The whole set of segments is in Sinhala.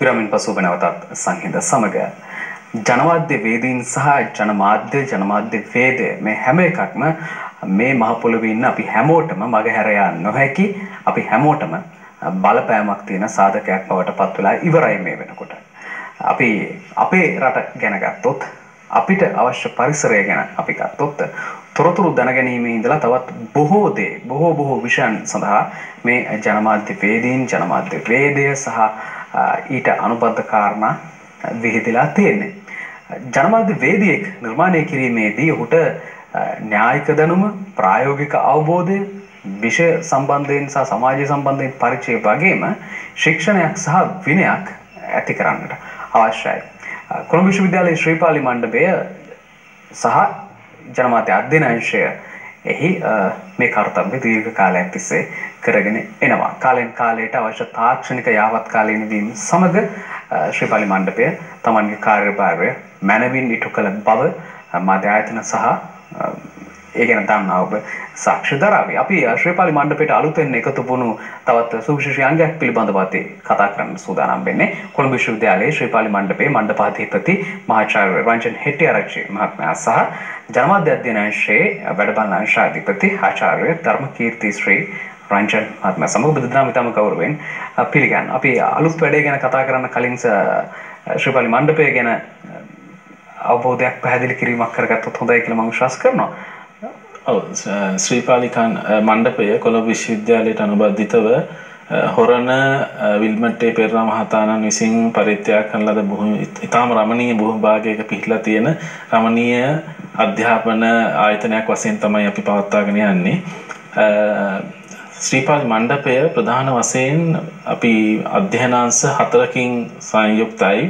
විරමින් පසු වෙනවතත් සංහිඳ සමග ජනවාද්‍ය වේදීන් සහ ජනමාධ්‍ය ජනමාධ්‍ය වේදය මේ හැම එකක්ම මේ මහපොළොවේ ඉන්න අපි හැමෝටම මගහැරයා නොහැකි අපි හැමෝටම බලපෑමක් තියෙන සාධකයක් බවට පත් වෙලා ඉවරයි මේ වෙනකොට. අපි අපේ රට ගැන ගත්තොත් අපිට අවශ්‍ය පරිසරය ගැන අපි ගත්තොත් තොරතුරු දැනගැනීමේ ඉඳලා තවත් බොහෝ දේ බොහෝ බොහෝ විෂයන් සඳහා මේ ජනමාධ්‍ය වේදීන් ජනමාධ්‍ය වේදය සහ ඊට අනුබද්ධ කාරණා විහිදිලා තියෙන්නේ. ජනමාධ්‍ය වේදියෙක් නිර්මාණය කිරීමේදී ඔහුට න්‍යායික දැනුම ප්‍රායෝගික අවබෝධය විෂය සම්බන්ධයෙන් සහ සමාජය සම්බන්ධයෙන් පරිචය වගේම ශික්ෂණයක් සහ විනයක් ඇති කරන්නට අවශ්‍යයි. කොළඹ විශ්වවිද්‍යාලයේ ශ්‍රීපාලි මණ්ඩපය සහ ජනමාත්‍ය අධ්‍යනාංශය එහි මේ කර්තව්‍ය දීර්ඝ කාලයක් තිස්සේ කරගෙන එනවා. කාලෙන් කාලයට අවශ්‍ය තාක්ෂණික යාවත්කාලීන වීම සමග ශ්‍රීපාලි මණ්ඩපය තමන්ගේ කාර්යභාරය මැනවින් ඉටු කළ බව මාධ්‍ය ආයතන සහ ඒ ගැන දන්නා ඔබ සාක්ෂි දරාවි. අපි ශ්‍රීපාලි මණ්ඩපයට අලුතෙන් එකතු වුණු තවත් සුවිශේෂී අංගයක් පිළිබඳව අපි කතා කරන්න සූදානම් වෙන්නේ. කොළඹ විශ්වවිද්‍යාලයේ ශ්‍රීපාලි මණ්ඩපයේ මණ්ඩපාධිපති මහාචාර්ය රංජන් හෙට්ටිආරච්චි මහත්මයා සහ ජනමාධ්‍ය අධ්‍යනාංශයේ වැඩබලන අංශාධිපති ආචාර්ය ධර්මකීර්ති ශ්‍රී රංජන් මහත්මයා සමග බුදුදහම ඉතාම ගෞරවයෙන් පිළිගන්න. අපි අලුත් වැඩේ ගැන කතා කරන්න කලින් ශ්‍රීපාලි මණ්ඩපය ගැන අවබෝධයක් පැහැදිලි කිරීමක් කරගත්තොත් හොඳයි කියලා මම විශ්වාස කරනවා. ශ්‍රීපාලිකාන් මණ්ඩපය කොළඹ විශ්වවිද්‍යාලයට අනුබද්ධිතව හොරණ විල්මට්ටේ පෙරණ මහතානන් විසින් පරිත්‍යාග කරන ලද බොහෝ ඉතාම රමණීය භූභාගයක පිහිටලා තියෙන රමණීය අධ්‍යාපන ආයතනයක් වශයෙන් තමයි අපි පවත්වාගෙන යන්නේ. ශ්‍රීපාලි මණ්ඩපය ප්‍රධාන වශයෙන් අපි අධ්‍යයනාංශ හතරකින් සංයුක්තයි.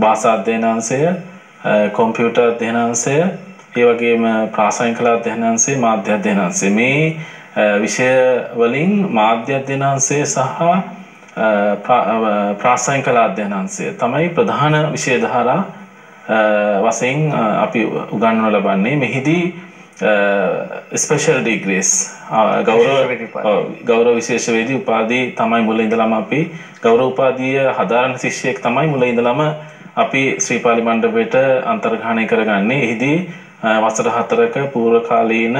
භාෂා අධ්‍යයනාංශය, කොම්පියුටර් අධ්‍යයනාංශය, ඒ වගේම ප්‍රාසංගික කලා අධ්‍යයනාංශයේ මාධ්‍ය අධ්‍යයනාංශය මේ විෂය වලින් මාධ්‍ය අධ්‍යයනාංශය සහ ප්‍රාසංගික කලා අධ්‍යයනාංශය තමයි ප්‍රධාන විෂය ධාරා වශයෙන් අපි උගන්වනු ලබන්නේ මෙහිදී ස්පෙෂල් ඩිග්‍රීස් ගෞරව ගෞරව විශේෂවේදී උපාධී තමයි මුල ඉඳලම අපි ගෞරව උපාධිය හදාරන ශිෂ්‍යයෙක් තමයි මුල ඉඳලම අපි ශ්‍රීපාලි මණ්ඩපයට අන්තර්ග්‍රහණය කරගන්නේ. එහිදී වසර හතරක පූර්වකාලීන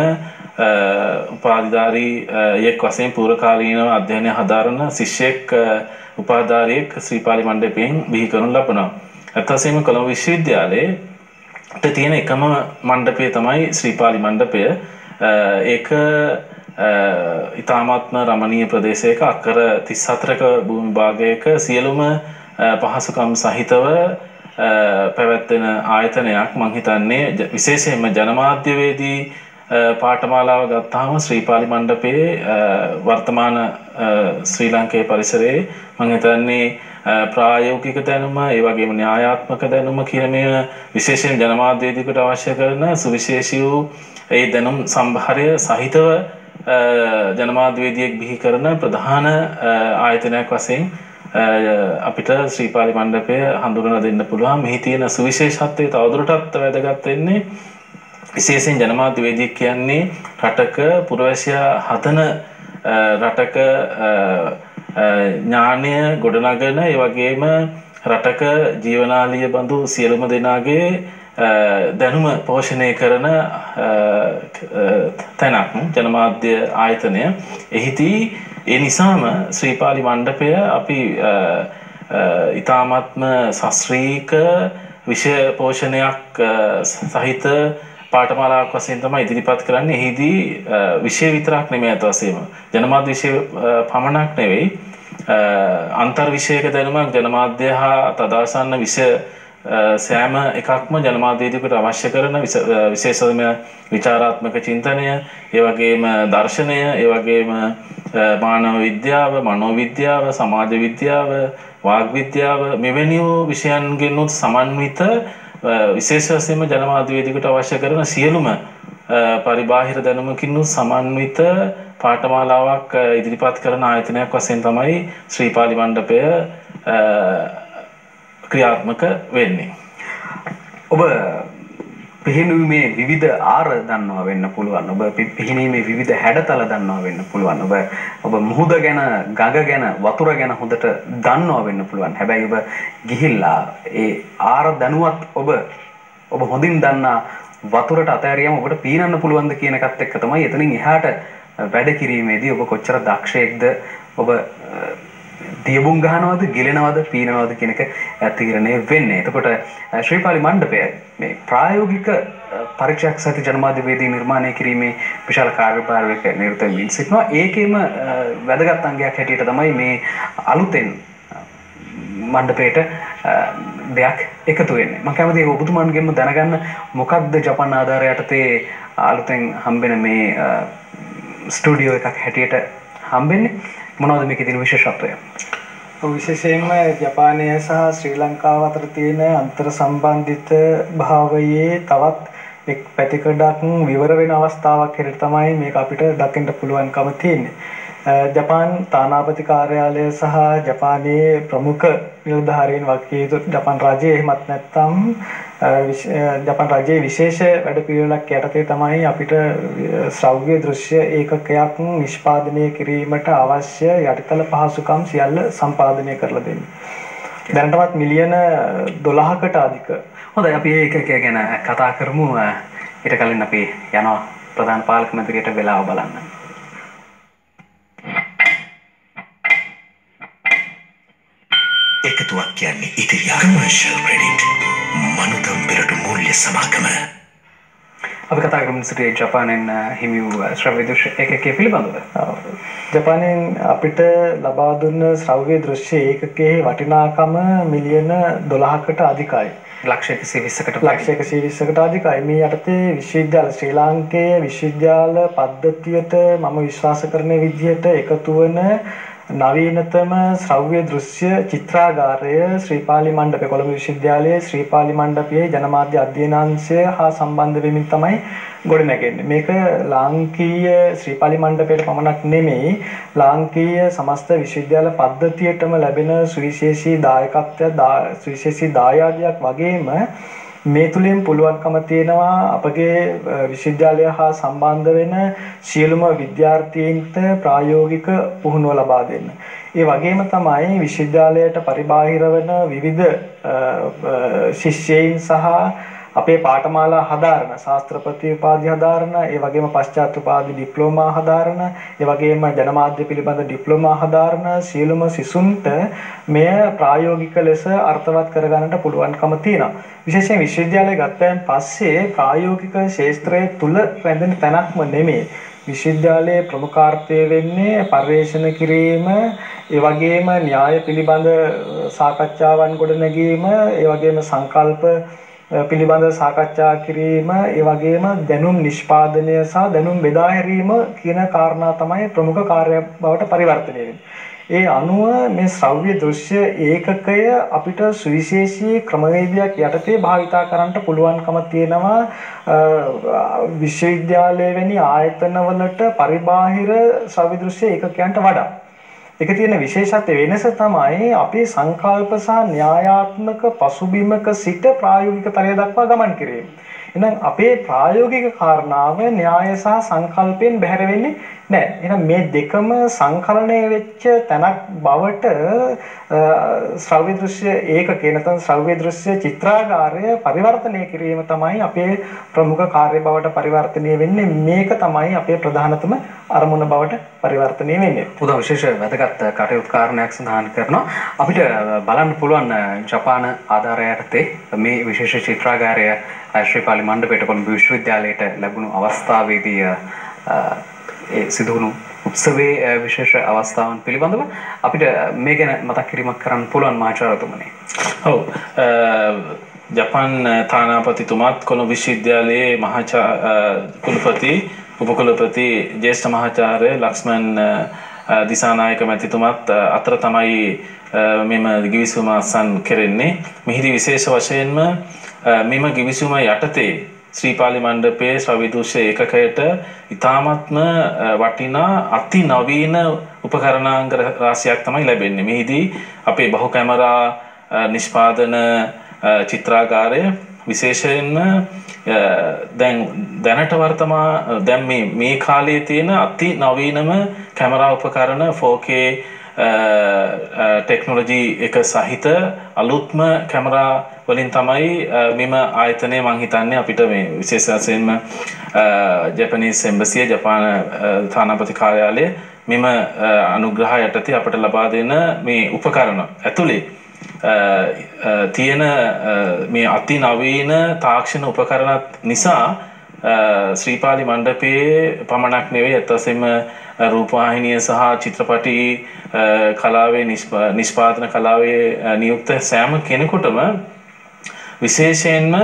උපාධිධාරී යෙක් වශයෙන් පූර්වකාලීනව අධ්‍යයනය හදාරන ශිෂ්‍යෙක් උපාධාරියෙක් ශ්‍රීපාලි මණ්ඩපයෙන් බිහි කරනු ලබනවා. ඇත්ත වශයෙන්ම කොළඹ විශ්වවිද්‍යාලයේ තියෙන එකම මණ්ඩපය තමයි ශ්‍රීපාලි මණ්ඩපය. ඒක ඉතාමත්ම රමණීය ප්‍රදේශයක අක්කර 34ක භූමි භාගයක සියලුම පහසුකම් සහිතව පැවැත්වෙන ආයතනයක් මං හිතන්නේ විශේෂයෙන්ම ජනමාධ්‍යවේදී පාඨමාලාව ගත්තාම ශ්‍රීපාලි මණ්ඩපයේ වර්තමාන ශ්‍රී ලංකේ පරිසරයේ මං හිතන්නේ ප්‍රායෝගික දැනුම ඒ වගේම න්‍යායාත්මක දැනුම කියන මේ විශේෂයෙන් ජනමාධ්‍යවේදීකට අවශ්‍ය කරන සුවිශේෂී වූ ඒ දැනුම් සම්භාරය සහිතව ජනමාධ්‍යවේදියෙක් බිහි කරන ප්‍රධාන ආයතනයක් වශයෙන් අපිට ශ්‍රීපාලි මණ්ඩපය හඳුනලා දෙන්න පුළුවන්. මෙහි තියෙන සුවිශේෂත්වය තවදුරටත් වැදගත් වෙන්නේ විශේෂයෙන් ජනමාධ්‍යවේදියෙක් කියන්නේ රටක පුරවැසියා හදන රටක ඥානය ගොඩනගන ඒ වගේම රටක ජීවනාලිය බඳු සියලුම දෙනාගේ දැනුම පෝෂණය කරන තැනක් ජනමාධ්‍ය ආයතනය. එහිදී ඒ නිසාම ශ්‍රීපාලි මණ්ඩපය අපි ඉතාමත්ම සස්්‍රීක විෂය පෝෂණයක් සහිත පාටමාලාක් වසයෙන් තම ඉදිරිපත් කරන්න. එහිදී විෂය විතරක් නෙමේ ඇත වසේම ජනමාධ විෂය පමණක් නෙවෙයි. අන්තර් විෂයක දැනුමක් ජනමාධ්‍ය හා තදාසන්න විෂය සෑම එකක්ම ජනමාධ්‍යයකට අවශ්‍ය කරන විශේෂම විචාරාත්මක චින්තනය ඒවගේම දර්ශනය ඒවගේම මානව විද්‍යාව මනෝවිද්‍යාව සමාජ විද්‍යාව වාග් විද්‍යාව මෙවැනි වූ විෂයන්ගෙනුත් සමන්විත විශේෂ වශයෙන්ම ජනමාධ්‍යවේදිකට අවශ්‍ය කරන සියලුම පරිබාහිර දැනුමකින් සමන්විත පාඨමාලාවක් ඉදිරිපත් කරන ආයතනයක් වශයෙන් තමයි ශ්‍රීපාලි මණ්ඩපය ක්‍රියාත්මක වෙන්නේ. ඔබ පිහිනුමේ විවිධ ආර දන්නවා වෙන්න පුළුවන්. ඔබ පිහිනීමේ විවිධ හැඩතල දන්නවා වෙන්න පුළුවන්. ඔබ ඔබ මුහුද ගැන ගඟ ගැන වතුර ගැන හොඳට දන්නවා වෙන්න පුළුවන්. හැබැයි ඔබ ගිහිල්ලා ඒ ආර දැනුවත් ඔබ ඔබ හොඳින් දන්නා වතුරට අතෑරියම ඔබට පීනන්න පුළුවන්ද කියන එකත් එක්ක තමයි එතනින් එහාට වැඩ කිරීමේදී ඔබ කොච්චර දක්ෂයෙක්ද? ඔබ දියබුම් ගහනවද ගිලෙනවද පීනවද කියන එක තීරණය වෙන්නේ. එතකොට ශ්‍රීපාලි මණ්ඩපය මේ ප්‍රායෝගික පරීක්ෂාවක් සහිත ජනමාධ්‍යවේදී නිර්මාණය කිරීමේ විශාල කාර්යභාරයක නිරත වෙමින් සිටිනවා. ඒකෙම වැදගත් අංගයක් හැටියට තමයි මේ අලුතෙන් මණ්ඩපයට දෙයක් එකතු වෙන්නේ. මම කැමතියි ඔබතුමන්ගෙන්ම දැනගන්න මොකක්ද ජපන් ආධාරය යටතේ අලුතෙන් හම්බෙන මේ ස්ටුඩියෝ එකක් හැටියට හම්බෙන්නේ මොනවද මේකේ තියෙන විශේෂත්වය? විශේෂයෙන්ම ජපානය සහ ශ්‍රී ලංකාව අතර තියෙන අන්තර් සම්බන්ධිත භාවයේ තවත් එක් පැතිකඩක් විවර වෙන අවස්ථාවක් හැටියට තමයි මේක අපිට දකින්න පුළුවන්කම තියෙන්නේ. ජපාන් තානාපති කාර්යාලය සහ ජපානයේ ප්‍රමුඛ නිලධාරීන් වගේ යුතු ජපාන් රජය එහෙමත් නැත්නම් ජපාන් රජයේ විශේෂ වැඩපිළිවෙලක් යටතේ තමයි අපිට ශ්‍රව්‍ය දෘශ්‍ය ඒකකයක් නිෂ්පාදනය කිරීමට අවශ්‍ය යටිතල පහසුකම් සියල්ල සම්පාදනය කරලා දෙන්නේ. දැනටමත් මිලියන 12කට අධික. හොඳයි අපි ඒකක ගැන කතා කරමු. ඊට කලින් අපි යනවා ප්‍රධාන පාලක මැදිරියට වෙලාව බලන්න. එකතුවක් කියන්නේ ඉතිරියා කමර්ශල් ක්‍රඩිට් මනුතම් පෙරට මූල්‍ය සමාගම අපි කතා කරමු සිටියේ ජපානයෙන් හිමි වූ ශ්‍රව්‍ය දෘශ්‍ය ඒකකයේ පිළිබඳව. ජපානයෙන් අපිට ලබා දුන්න ශ්‍රව්‍ය දෘශ්‍ය ඒකකයේ වටිනාකම මිලියන 12කට අධිකයි. ලක්ෂ 120කට ලක්ෂ 120කට අධිකයි. මේ යටතේ විශ්වවිද්‍යාල ශ්‍රී ලාංකේය විශ්වවිද්‍යාල පද්ධතියට මම විශ්වාස කරන විදිහට එකතු වන නවීනතම ශ්‍රව්‍ය දෘශ්‍ය චිත්‍රාගාරය ශ්‍රීපාලි මණ්ඩපය කොළඹ විශ්වවිද්‍යාලයේ ශ්‍රීපාලි මණ්ඩපයේ ජනමාධ්‍ය අධ්‍යයනාංශය හා සම්බන්ධ වෙමින් තමයි ගොඩනැගෙන්නේ. මේක ලාංකීය ශ්‍රීපාලි මණ්ඩපයට පමණක් නෙමෙයි ලාංකීය සමස්ත විශ්වවිද්‍යාල පද්ධතියටම ලැබෙන සුවිශේෂී දායකත්වයක් සුවිශේෂී දායාදයක් වගේම මේ තුලින් පුළුවන්කම තියෙනවා අපගේ විශ්වවිද්‍යාලය හා සම්බන්ධ වෙන සියලුම විද්‍යාර්ථීන්ට ප්‍රායෝගික පුහුණුව ලබා දෙන්න. ඒ වගේම තමයි විශ්වවිද්‍යාලයට පරිබාහිර වෙන විවිධ ශිෂ්‍යයින් සහ අපේ පාඨමාලා හදාරන ශාස්ත්‍රපති උපාධි හදාරන ඒ වගේම පශ්චාත් උපාධි ඩිප්ලෝමා හදාරන ඒ වගේම ජනමාධ්‍ය පිළිබඳ ඩිප්ලෝමා හදාරන සියලුම සිසුන්ට මෙය ප්‍රායෝගික ලෙස අර්ථවත් කරගන්නට පුළුවන්කම තියෙනවා. විශේෂයෙන් විශ්වවිද්‍යාලය ගත්තයන් පස්සේ ප්‍රායෝගික ශාස්ත්‍රයේ තුල රැඳෙන තැනක්ම නෙමෙයි විශ්වවිද්‍යාලයේ ප්‍රමුඛාර්ථය වෙන්නේ පර්යේෂණ කිරීම ඒ වගේම න්‍යාය පිළිබඳ සාකච්ඡාවන් ගොඩනැගීම ඒ වගේම සංකල්ප පිළිබඳ සාකච්ඡා කිරීම ඒ වගේම දැනුම් නිෂ්පාදනය සහ දැනුම් බෙදා හැරීම කියන කාරණා තමයි ප්‍රමුඛ කාර්යය බවට පරිවර්තනය වෙන්නේ. ඒ අනුව මේ ශ්‍රව්‍ය දෘශ්‍ය ඒකකය අපිට සුවිශේෂී ක්‍රමවේදයක් යටතේ භාවිතා කරන්නට පුළුවන්කම තියෙනවා විශ්වවිද්‍යාලය වැනි ආයතනවලට පරිබාහිර ශ්‍රව්‍ය දෘශ්‍ය ඒකකයන්ට වඩා එක තියෙන විශේෂත්ව වෙනස තමයි අපේ සංකල්ප සහ න්‍යායාත්මක පසුබිමක සිට ප්‍රායෝගික තලය දක්වා ගමන් කිරීම. එහෙනම් අපේ ප්‍රායෝගික කාරණාව න්‍යාය සහ සංකල්පයෙන් බැහැර වෙන්නේ නැහැ. එහෙනම් මේ දෙකම සංකලනය වෙච්ච තැනක් බවට ශ්‍රව්‍ය දෘශ්‍ය ඒකකේ නැත්නම් ශ්‍රව්‍ය දෘශ්‍ය චිත්‍රාගාරය පරිවර්තනය කිරීම තමයි අපේ ප්‍රමුඛ කාර්ය බවට පරිවර්තනය වෙන්නේ. මේක තමයි අපේ ප්‍රධානතම අරමුණ බවට පරිවර්තනය වෙන්නේ. උදා විශේෂ වැදගත් කටයුතු කාරණයක් සඳහන් කරනවා. අපිට බලන්න පුළුවන් ජපාන ආධාරය යටතේ මේ විශේෂ චිත්‍රාගාරය ශ්‍රීපාලි මණ්ඩපයට කොළඹ විශ්වවිද්‍යාලයට ලැබුණු අවස්ථාවේදී ඒ සිදුවුණු උත්සවයේ විශේෂ අවස්ථාවන් පිළිබඳව අපිට මේ ගැන මතක් කිරීමක් කරන්න පුළුවන් මාචාරතුමනි. ඔව් ජපන් තානාපතිතුමත් කොළඹ විශ්වවිද්‍යාලයේ මහාචා කුලපති උපකුලපති ජේෂ්ඨ මහාචාර්ය ලක්ෂ්මන් දිසානායක මැතිතුමත් අතර තමයි මෙම ගිවිසුම අත්සන් කෙරෙන්නේ. මෙහිදී විශේෂ වශයෙන්ම මෙම ගිවිසුම යටතේ ශ්‍රීපාලි මණ්ඩපයේ ශ්‍රවිදෘශ්‍ය ඒකකයට ඉතාමත්ම වටිනා අති නවීන උපකරණාංග රාශියක් තමයි ලැබෙන්නේ. මෙහිදී අපේ බහු කැමරා නිෂ්පාදන චිත්‍රාගාරය විශේෂයෙන්ම අ, දැන් දැනට වර්තමා දැන් මේ මේ කාලයේ තියෙන අති නවීනම කැමරා උපකරණ 4K ටෙක්නොලොජී එක සහිත අලුත්ම කැමරා වලින් තමයි අ, මෙම ආයතනය මං හිතන්නේ අපිට මේ විශේෂ වශයෙන්ම ජැපනීස් එම්බසිය ජපාන අ, තානාපති කාර්යාලය මෙම අ, අනුග්‍රහ යටතේ අපට ලබා දෙන මේ උපකරණ ඇතුලේ අ, අ, තියෙන අ, මේ අති නවීන තාක්ෂණ උපකරණත් නිසා අ, ශ්‍රීපාලි මණ්ඩපයේ පමණක් නෙවෙයි ඇත්තසෙම රූපවාහිනිය සහ චිත්‍රපටි අ, කලාවේ නිෂ්පා- නිෂ්පාදන කලාවේ අ, නියුක්ත සෑම කෙනෙකුටම විශේෂයෙන්ම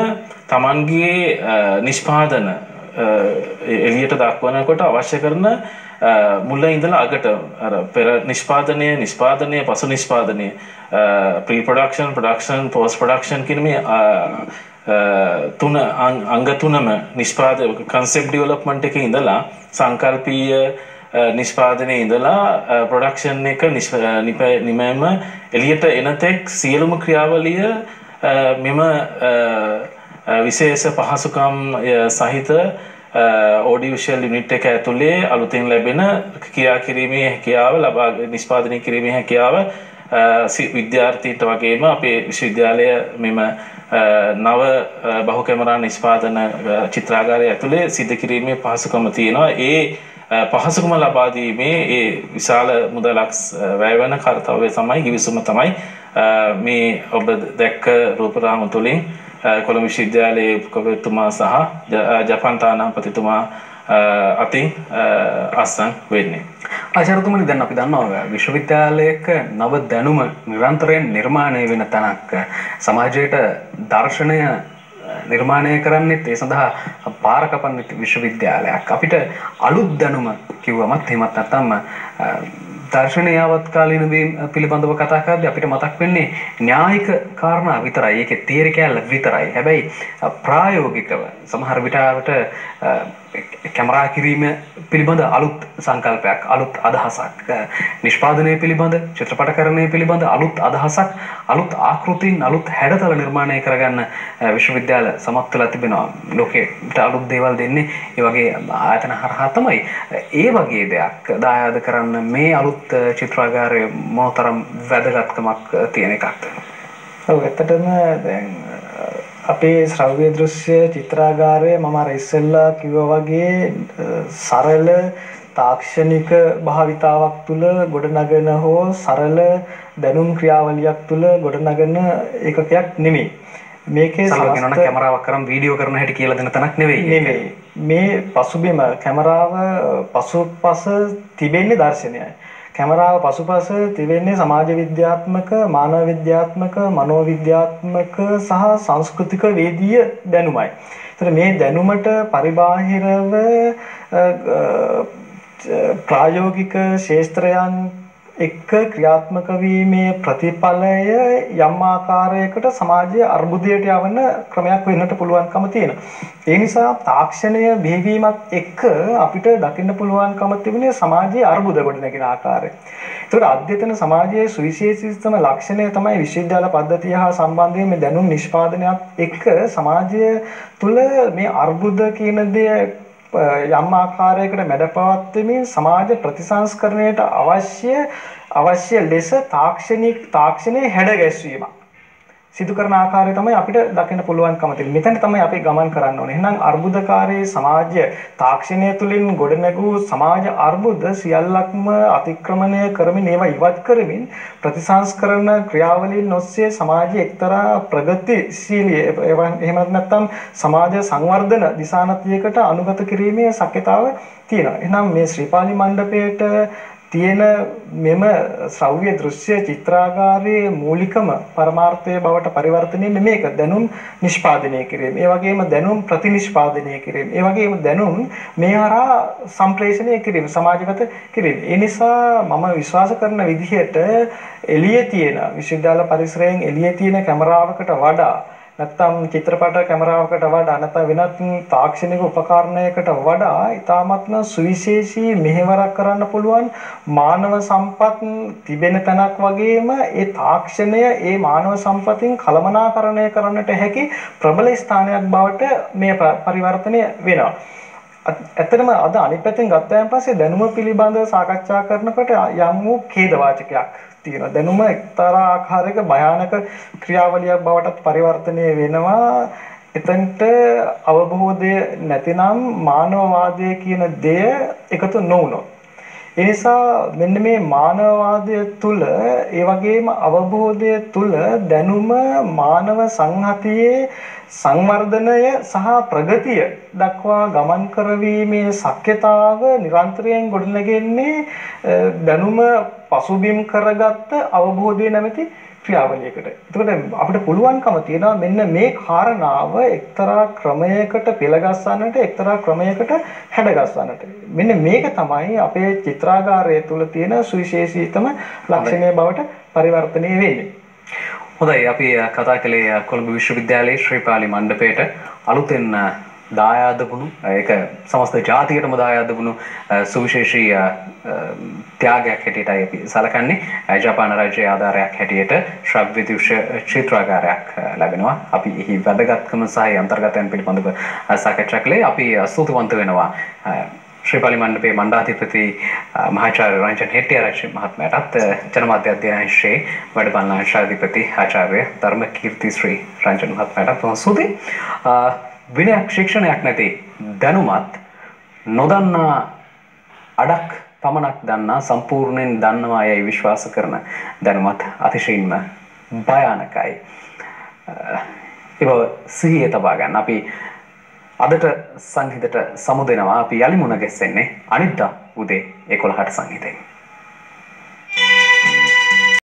තමන්ගේ අ, නිෂ්පාදන අ, එළියට දක්වනකොට අවශ්‍ය කරන අ, මුල ඉඳලා අගට අර පෙර නිෂ්පාදනය නිෂ්පාදනය පසු නිෂ්පාදනය pre production production post production කියන මේ අ, අ, තුන අං- අංග තුනම නිෂ්පාද කන්සෙප් ඩිවලොප්මන්ට් එකේ ඉඳලා සංකල්පීය අ, නිෂ්පාදනයේ ඉඳලා ප්‍රොඩක්ෂන් එක නිෂ්- අ, නිප- නිමැම එළියට එනතෙක් සියලුම ක්‍රියාවලිය අ, මෙම අ, අ, විශේෂ පහසුකම් අ, සහිත ඕඩිවිශල් යුනිට් එක ඇතුළේ අලුතෙන් ලැබෙන කියා කිරීමේ හැකියාව ලබා නිෂ්පාදනය කිරීමේ හැකියාව අ, සි- විද්‍යාර්ථීන්ට වගේම අපේ විශ්වවිද්‍යාලය මෙම අ, නව අ, බහු කැමරා නිෂ්පාදන අ, චිත්‍රාගාරය ඇතුළේ සිද්ධ කිරීමේ පහසුකම තියෙනවා. ඒ අ, පහසුකම ලබාදීමේ ඒ විශාල මුදලක් ස්- වැෑවන කර්තවය තමයි ගිවිසුම තමයි අ, මේ ඔබ දැක්ක රූපරාම තුළින් අ, කොළඹ විශ්වවිද්‍යාලයේ උපකවතුමා සහ ජ- අ, ජපන් තානාපතිතුමා අ, අතින් අ, අස්සං වෙන්නේ. ආචාර්යතුමනි දැන් අපි දන්නවා විශ්වවිද්‍යාලයක නව දැනුම නිරන්තරයෙන් නිර්මාණය වෙන තැනක් සමාජයට දර්ශනය නිර්මාණය කරන්නෙත් ඒ සඳහා පාර කපන්නෙත් විශ්වවිද්‍යාලයක් අපිට අලුත් දැනුම කිව්වමත් එහෙමත් නැත්නම් අ, දර්ශනය යාවත්කාලීන වීම පිළිබඳව කතා කරද්දී අපිට මතක් වෙන්නේ න්‍යායික කාරණා විතරයි. ඒකේ තියරි කැලල විතරයි. හැබැයි අ, ප්‍රායෝගිකව සමහර විටාවට අ, කැමරා කිරීම පිළිබඳ අලුත් සංකල්පයක් අලුත් අදහසක්. අ, නිෂ්පාදනය පිළිබඳ චිත්‍රපටකරණය පිළිබඳ අලුත් අදහසක් අලුත් ආකෘතින් අලුත් හැඩතල නිර්මාණය කරගන්න අ, විශ්වවිද්‍යාල සමත් වෙලා තිබෙනවා. ලෝකෙට අලුත් දේවල් දෙන්නේ ඒ වගේ ආයතන හරහා තමයි. ඒ වගේ දෙයක් දායාද කරන්න මේ අලුත් අ, චිත්‍රාගාරය මොනතරම් වැදගත්කමක් අ, තියෙන එකක්ද? ඔව් ඇත්තටම දැන් අ, අපේ ශ්‍රව්‍ය දෘශ්‍ය චිත්‍රාගාරය මම අර ඉස්සෙල්ලා කිව්වා වගේ සරල තාක්ෂණික භාවිතාවක් තුළ ගොඩනගන හෝ සරල දැනුම් ක්‍රියාවලියක් තුළ ගොඩනගන ඒකකයක් නෙමෙයි. මේකේ සමස්ත- කැමරාවක් කරන් වීඩියෝ කරන හැටි කියලා දෙන තැනක් නෙවෙයි. නෙමෙයි. මේ පසුබිම කැමරාව පසුපස තිබෙන්නේ දර්ශනයයි. කැමරාව පසුපස තිබෙන්නේ සමාජ විද්‍යාත්මක, මානව විද්‍යාත්මක, මනෝවිද්‍යාත්මක සහ සංස්කෘතික වේදීය දැනුමයි. ඒතර මේ දැනුමට පරිබාහිරව අ, අ, ප්‍රායෝගික ශාස්ත්‍රයන් එක්ක ක්‍රියාත්මක වීමේ ප්‍රතිඵලය යම් ආකාරයකට සමාජයේ අර්බුදයට යවන ක්‍රමයක් වෙන්නට පුළුවන්කම තියෙනවා. ඒ නිසා තාක්ෂණය බිහිවීමත් එක්ක අපිට දකින්න පුළුවන්කම තිබුණේ සමාජයේ අර්බුද ගොඩනැගෙන ආකාරය. ඒතකොට අධ්‍යතන සමාජයේ සුවිශේෂීතම ලක්ෂණය තමයි විශ්වවිද්‍යාල පද්ධතිය හා සම්බන්ධයෙන් මේ දැනුම් නිෂ්පාදනයත් එක්ක සමාජය තුළ මේ අර්බුද කියන දේ යම් ආකාරයකට මැඩපවත්වමින් සමාජ ප්‍රතිසංස්කරණයට අවශ්‍ය අවශ්‍ය ලෙස තාක්ෂණික තාක්ෂණයේ හැඩ ගැස්වීම සිදු කරන ආකාරය තමයි අපිට දකින්න පුළුවන්කම තියෙන්නේ. මෙතන තමයි අපි ගමන් කරන්න ඕනේ. එහෙනම් අර්බුදකාරී සමාජය තාක්ෂණය තුලින් ගොඩනැගූ සමාජ අර්බුද සියල්ලක්ම අතික්‍රමණය කරමින් ඒවා ඉවත් කරමින් ප්‍රතිසංස්කරණ ක්‍රියාවලින් ඔස්සේ සමාජයේ එක්තරා ප්‍රගතිශීලී ඒවා එහෙම නැත්නම් සමාජ සංවර්ධන දිශානතියකට අනුගත කිරීමේ ශක්‍යතාව තියෙනවා. එහෙනම් මේ ශ්‍රීපාලි මණ්ඩපයේට තියෙන මෙම ශ්‍රව්‍ය දෘශ්‍ය චිත්‍රාගාරයේ මූලිකම පරමාර්ථය බවට පරිවර්තනය වෙන්නේ මේක දැනුම් නිෂ්පාදනය කිරීම. ඒ වගේම දැනුම් ප්‍රතිනිෂ්පාදනය කිරීම. ඒ වගේම දැනුම් මේ හරහා සම්ප්‍රේෂණය කිරීම, සමාජගත කිරීම. ඒ නිසා මම විශ්වාස කරන විදිහට එළියේ තියෙන විශ්වවිද්‍යාල පරිසරයෙන් එළියේ තියෙන කැමරාවකට වඩා නැත්නම් චිත්‍රපට කැමරාවකට වඩා නැත්නම් වෙනත් තාක්ෂණික උපකරණයකට වඩා ඊටාත්ම සුවිශේෂී මෙහෙවරක් කරන්න පුළුවන් මානව සම්පත් තිබෙන තැනක් වගේම ඒ තාක්ෂණය ඒ මානව සම්පතින් කළමනාකරණය කරන්නට හැකි ප්‍රබල ස්ථානයක් බවට මේ පරිවර්තනය වෙනවා. ඇත්තටම අද අනිත් පැත්තෙන් ගත්තාන් පස්සේ දැනුම පිළිබඳව සාකච්ඡා කරනකොට යම් වූ ඛේදවාචකයක් තියෙනවා. දැනුම එක්තරා ආකාරයක භයානක ක්‍රියාවලියක් බවට පරිවර්තනය වෙනවා. එතනට අවබෝධය නැතිනම් මානවවාදය කියන දෙය එකතු නොවුනොත්. ඒ නිසා මෙන්න මේ මානවවාදය තුල ඒ වගේම අවබෝධය තුල දැනුම මානව සංහතියේ සංවර්ධනය සහ ප්‍රගතිය දක්වා ගමන් කරවීමේ ශක්්‍යතාව නිරන්තරයෙන් ගොඩනගෙන්නේ දැනුම පසුබිම් කරගත්ත අවබෝධය නැමැති ක්‍රියාවලියකට. එතකොට අපිට පුළුවන්කම තියෙනවා මෙන්න මේ කාරණාව එක්තරා ක්‍රමයකට පෙළගස්සන්නට එක්තරා ක්‍රමයකට හැඩගස්සන්නට. මෙන්න මේක තමයි අපේ චිත්‍රාගාරය තුල තියෙන සුවිශේෂීතම ලක්ෂණය බවට පරිවර්තනය වෙන්නේ. හොඳයි අපි කතා කළේ කොළඹ විශ්වවිද්‍යාලයේ ශ්‍රීපාලි මණ්ඩපයට අලුතෙන් දායාද වුණු ඒක සමස්ත ජාතියටම දායාද වුණු සුවිශේෂී ත්‍යාගයක් හැටියටයි අපි සලකන්නේ. ජපාන රාජ්‍ය ආධාරයක් හැටියට ශ්‍රව්‍ය දෘශ්‍ය චිත්‍රාගාරයක් ලැබෙනවා. අපි එහි වැදගත්කම සහ අන්තර්ගතයන් පිළිබඳව සාකච්ඡා කළේ අපි ස්තුතිවන්ත වෙනවා. ශ්‍රීපාලි මණ්ඩපේ මණ්ඩාධිපති මහාචාර්ය රංජන් හෙට්ටිආරච්චි මහත්මයාටත් ජනමාධ්‍ය අධ්‍යයනයේ වැඩ බලන අංශාධිපති ආචාර්ය ධර්මකීර්ති ශ්‍රී රංජන් මහත්මයාටත් බොහොම ස්තුතියි. විනයක් ශික්ෂණයක් නැති දැනුමත් නොදන්නා අඩක් පමණක් දන්නා සම්පූර්ණයෙන් දන්නවා යයි විශ්වාස කරන දැනුමත් අතිශයින්ම භයානකයි. ඒ සිහිය තබා ගන්න අපි අදට සංහිතට සමුදෙනවා අපි යළි මුණ ගැස්සෙන්නේ අනිද්දා උදේ එකොළහට සංහිතෙන්.